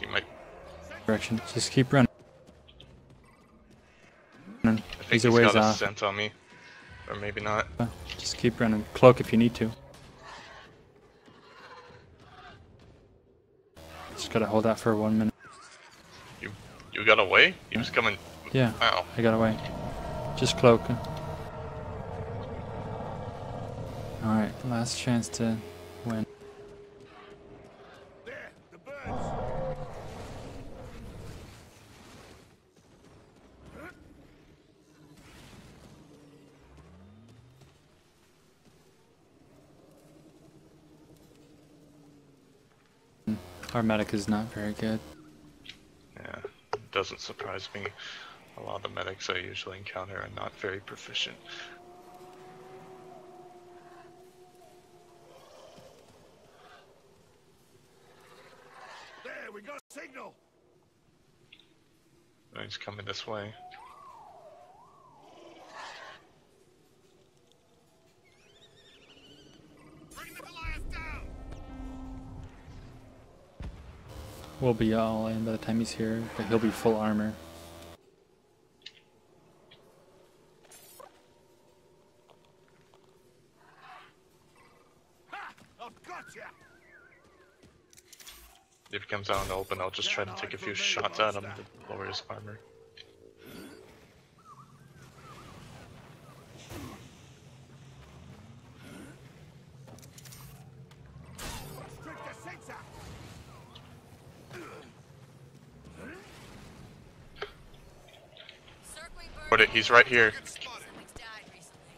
You might. Direction. Just keep running. I think These he's are ways got a off. scent on me, or maybe not. Just keep running. Cloak if you need to. Just gotta hold that for one minute. You you got away? He was coming. Yeah, Wow. I got away. Just cloak. Alright, last chance to win. There, the birds. Our medic is not very good. Yeah, doesn't surprise me. A lot of the medics I usually encounter are not very proficient. There, we got signal. Oh, He's coming this way. We'll be all in by the time he's here, but he'll be full armor. If he comes out in the open, I'll just try to take a few shots at him to lower his armor. But it, he's right here. Something's died recently.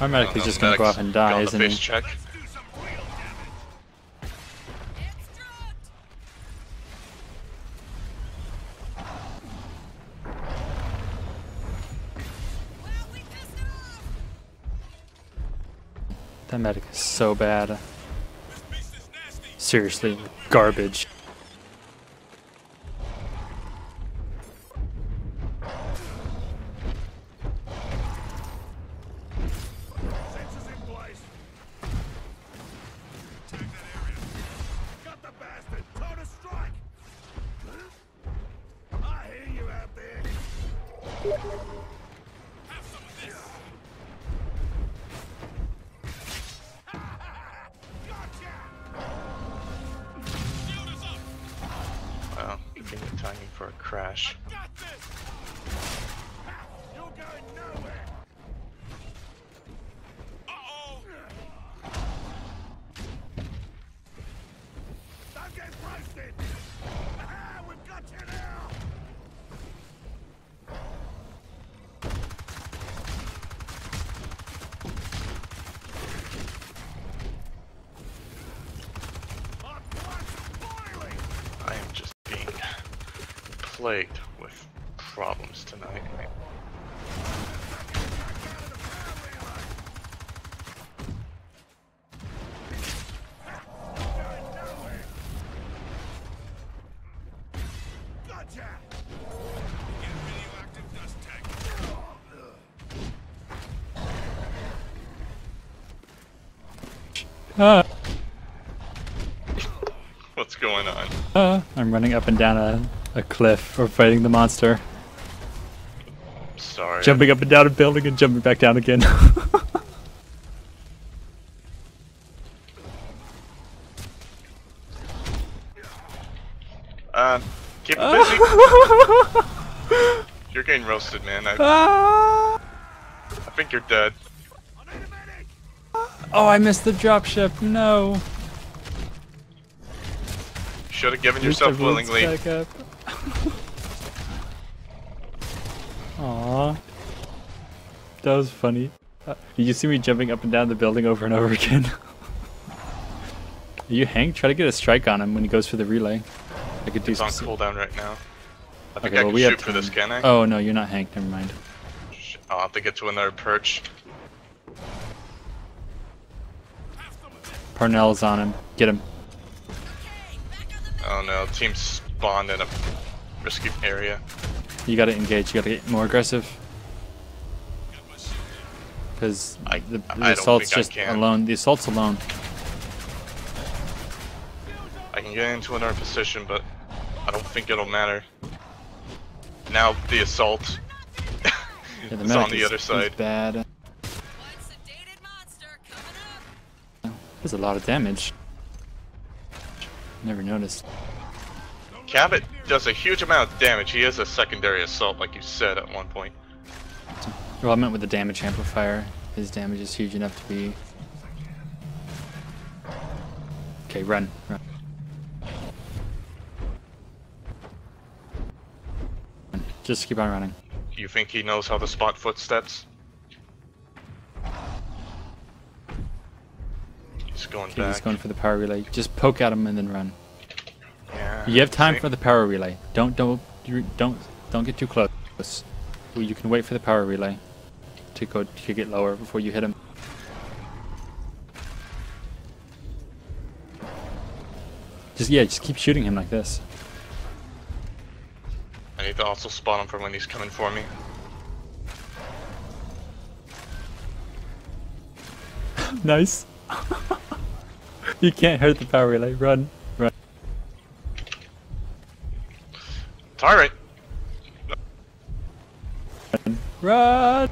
Our medic is Oh, just gonna go off and die, isn't he? check. That medic is so bad. Seriously, garbage. Problems tonight. Gotcha! Get radioactive dust tag. Ah, What's going on? ah. I'm running up and down a, a cliff or fighting the monster. Sorry. Jumping up and down a building and jumping back down again. Uh, keep busy. You're getting roasted, man. I, Ah. I think you're dead. I need a medic! Oh, I missed the dropship. No. Should have given yourself willingly. back up. Aw. That was funny. Uh, you see me jumping up and down the building over and over again. you Hank? Try to get a strike on him when he goes for the relay. I could do It's on some. cooldown right now. I think Okay, I well we have shoot for this, can I? Oh no, you're not Hank. Never mind. I'll have to get to another perch. Parnell's on him. Get him. Okay, back on the Oh no, team spawned in a risky area. You gotta engage. You gotta get more aggressive. Because the, the assault's just alone. The assault's alone. I can get into another position, but I don't think it'll matter. Now the assault Yeah, the is on the is- other side. bad. One sedated monster coming up. There's a lot of damage. Never noticed. Cabot does a huge amount of damage. He is a secondary assault, like you said at one point. Well, I meant with the damage amplifier. His damage is huge enough to be. Okay, run, run. Just keep on running. You think he knows how to spot footsteps? He's going Okay, back. he's going for the power relay. Just poke at him and then run. Yeah. You have time for the power relay. Don't don't don't don't get too close. You can wait for the power relay to go to get lower before you hit him. Just yeah, just keep shooting him like this. I need to also spot him for when he's coming for me. nice. you can't hurt the power relay. Run, run. Tyrant! Run!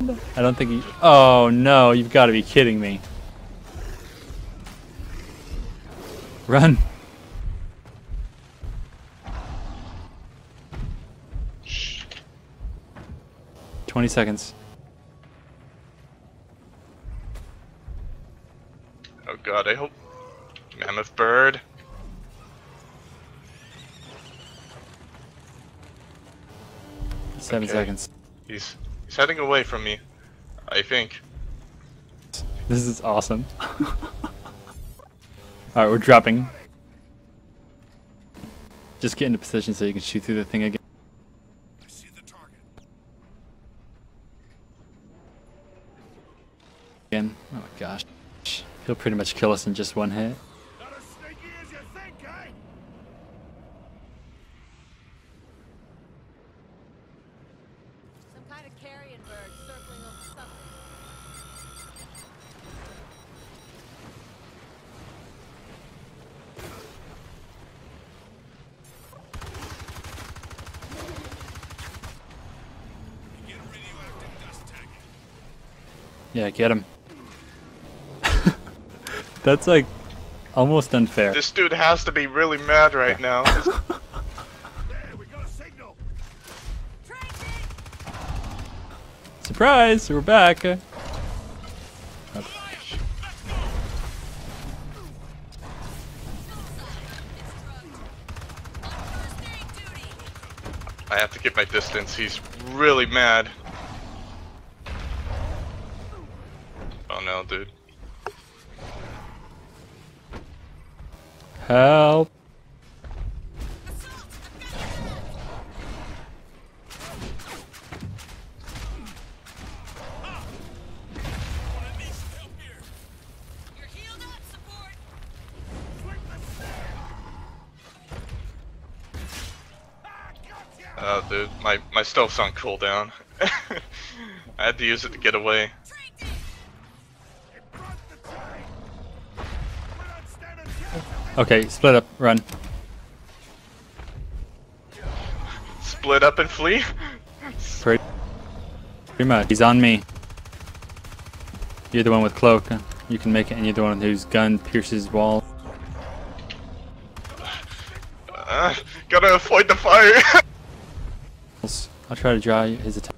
I don't think he. Oh no! You've got to be kidding me. Run! Shh. Twenty seconds. Oh god, I hope. Mammoth bird. Seven Okay. seconds. He's he's heading away from me. I think. This is awesome. Alright, we're dropping. Just get into position so you can shoot through the thing again. I see the target. again. Oh my gosh. He'll pretty much kill us in just one hit. Not as sneaky as you think, eh? Some kind of carrion bird circling over something. Get a radioactive dust tag. Yeah, get him. That's like almost unfair. This dude has to be really mad right now. Surprise! We're back. Uh, First aid duty. I have to get my distance. He's really mad. Oh no, dude. Help! My stealth's on cooldown. I had to use it to get away. Tracy! It brought the train. We're not standing a chance. Okay, split up, run. Split up and flee. Pretty, pretty much. He's on me. You're the one with cloak. You can make it, and you're the one whose gun pierces wall. Uh, gotta avoid the fire. I'll try to draw his atten-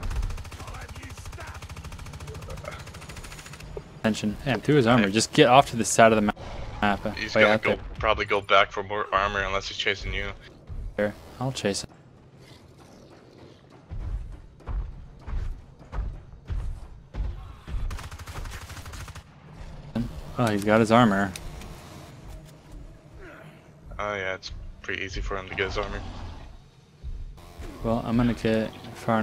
I'll have you stopped. attention. Damn, through his armor. Just get off to the side of the ma- map. uh, He's gonna go probably go back for more armor unless he's chasing you. there. I'll chase him. Oh, he's got his armor. Oh yeah, it's pretty easy for him to get his armor. Well, I'm gonna get far.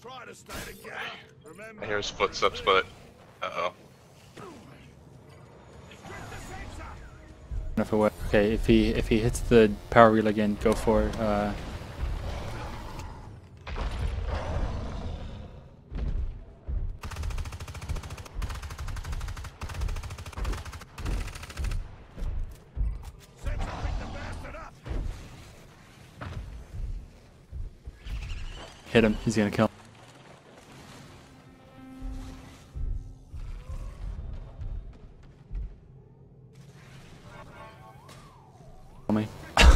Try to stay together. Remember, I hear his footsteps, but uh oh. grip the sensor. Okay, if he if he hits the power wheel again, go for. Uh, Hit him. He's gonna kill. me.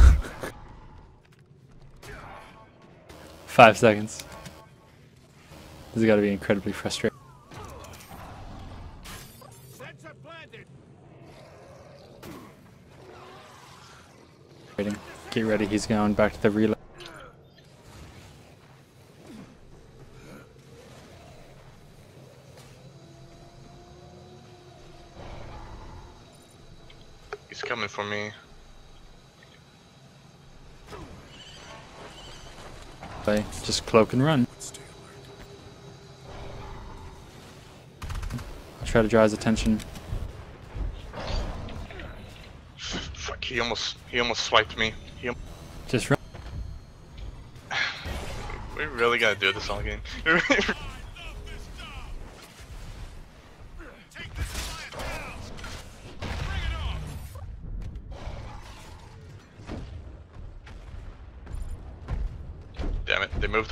Five seconds. This has got to be incredibly frustrating. Get ready. He's going back to the relay. He's coming for me. Play. Just cloak and run. I'll try to draw his attention. Fuck, he almost he almost swiped me. He, Just run. we really gotta do this all game.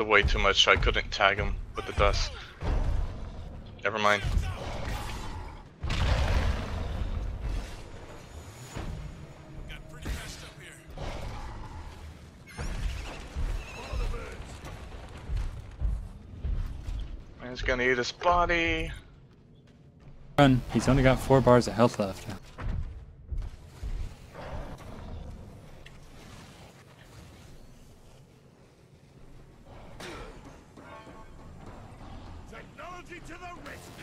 away too much so I couldn't tag him with the dust. Never mind. He's gonna eat his body. Run. He's only got four bars of health left.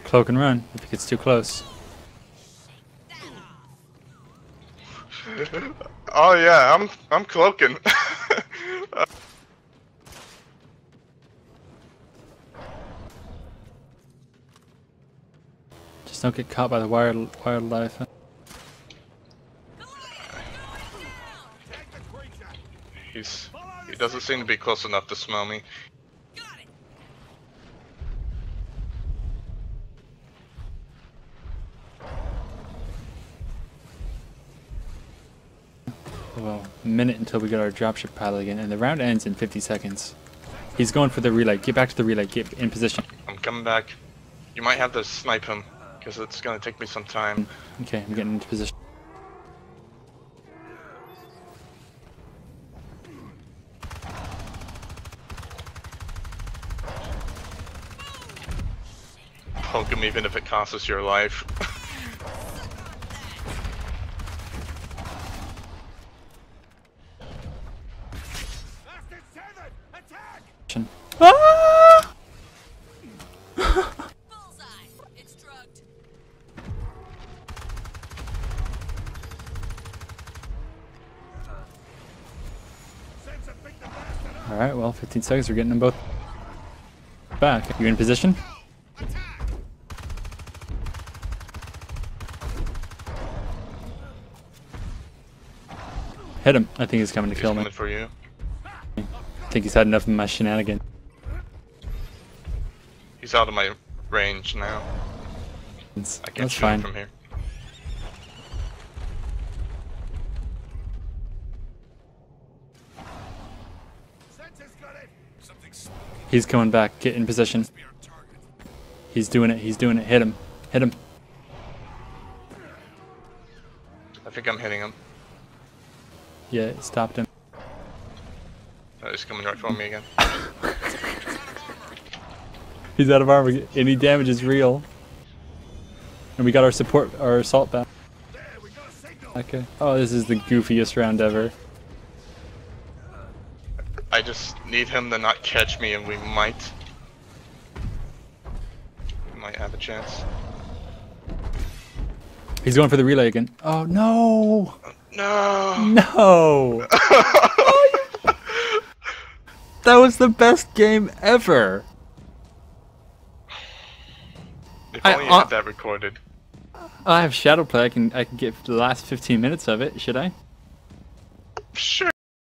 Cloak and run if he gets too close. Oh yeah, I'm I'm cloaking. Just don't get caught by the wild wildlife. Tag the creature. He's he doesn't seem to be close enough to smell me. Well, a minute until we get our dropship pilot again, and the round ends in 50 seconds. He's going for the relay. Get back to the relay. Get in position. I'm coming back. You might have to snipe him because it's gonna take me some time. Okay, I'm getting into position. Poke him even if it costs us your life. Ah! up. Alright, well, 15 seconds. We're getting them both back. You in position? Hit him. I think he's coming to He's kill me. coming for you. I think he's had enough of my shenanigans. He's out of my range now. I can't shoot fine. him from here. Sensor's got it. Something He's coming back. Get in position. be our target. He's doing it. He's doing it. Hit him. Hit him. I think I'm hitting him. Yeah, it stopped him. Oh, he's coming right for me again. He's out of armor. Any damage is real. And we got our support, our assault back. There, we got a signal. Okay. Oh, this is the goofiest round ever. I just need him to not catch me, and we might. We might have a chance. He's going for the relay again. Oh no! No. No! that was the best game ever. If I- only you uh, had that recorded. I have Shadowplay. I can I can get the last 15 minutes of it. Should I? Sure.